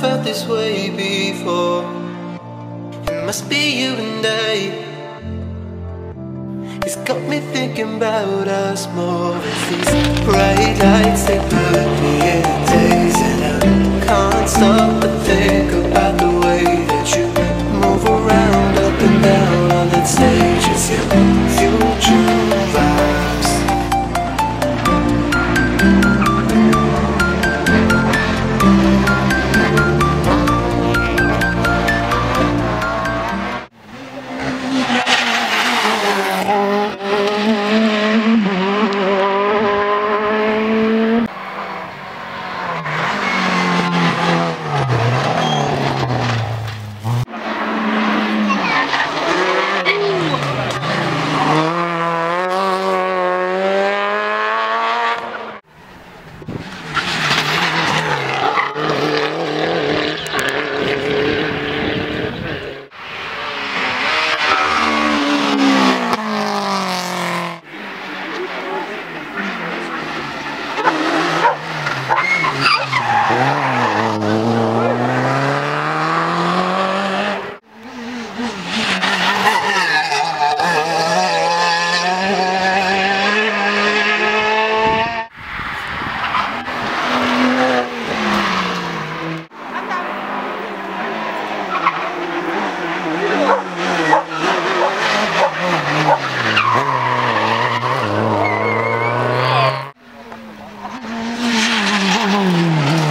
felt this way before. It must be you and I. It's got me thinking about us more. These bright lights they put me in a daze, and I can't stop but think about the way that you move around up and down on that stage. It's your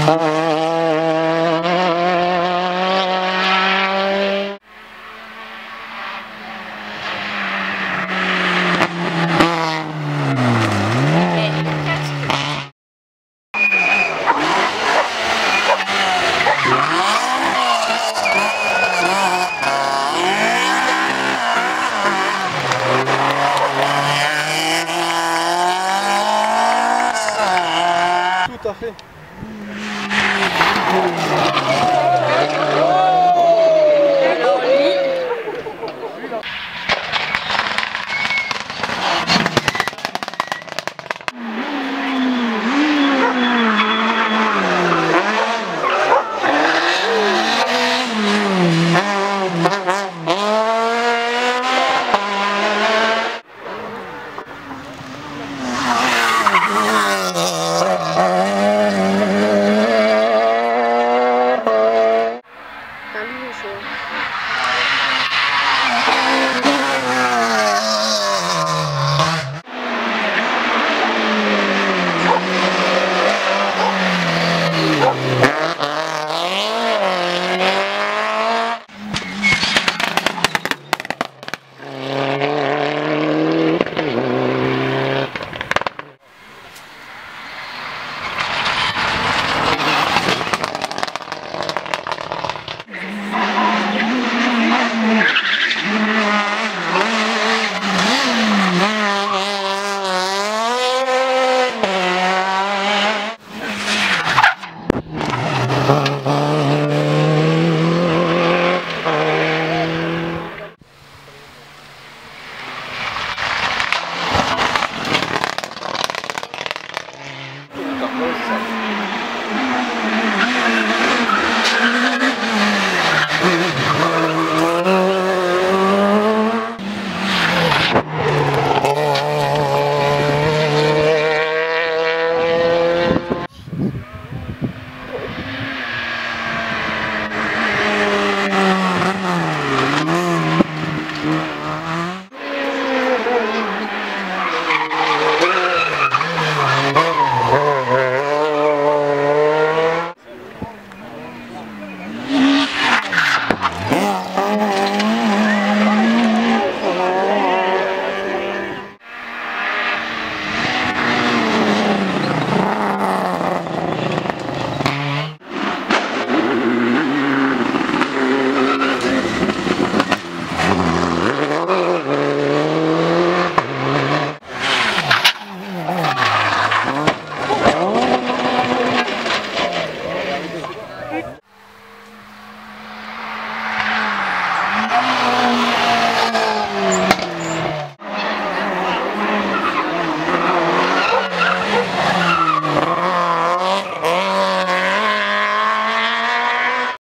Tout à fait. Thank you. você.